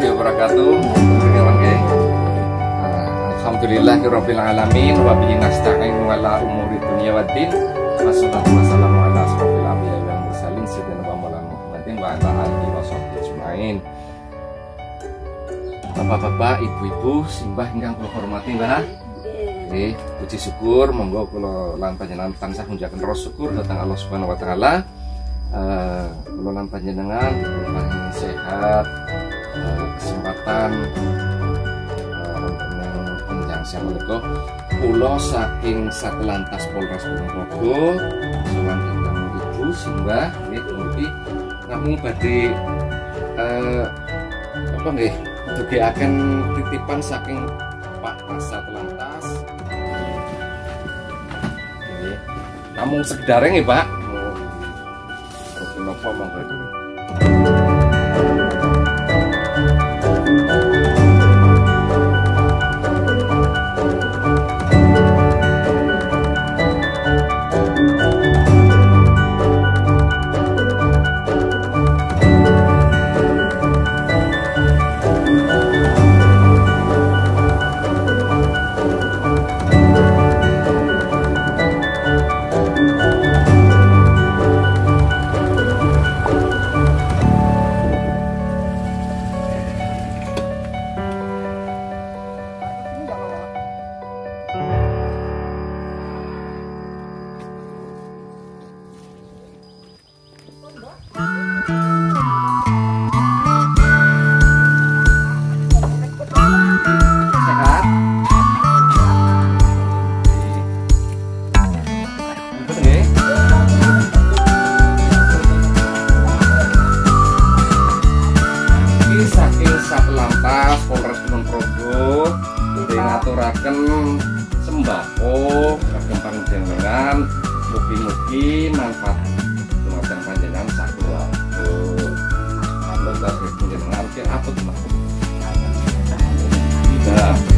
warahmatullahi wabarakatuh. Alhamdulillahirabbil alamin wa bihi nasta'in ala umuri dunya waddin. Wassalatu wassalamu ala asrofil wal mursalin sayyidina Muhammadin wa ala alihi ajmain. Bapak-bapak, ibu-ibu, simbah ingkang kula hormati, Mbah. Nggih, puji syukur monggo kula lan panjenengan tansah munjaken rasa syukur dhateng Allah Subhanahu wa taala. Eh, kula lan panjenengan sehat, kesempatan penjang siang menika kula saking Satlantas Polres Progo sowan dhateng Ibu Simbah nggih mugi namung badhe eh apa nggih dugiaken titipan saking Pak Kasat Lantas Nggih. namung sekedar nggih Pak? Terus napa monggo itu sehat? Saking Satlantas Polres Gunung Progo ngaturaken sembako kagem panjenengan mugi-mugi manfaat Kagem panjenengan ki apot Mas. Tidak.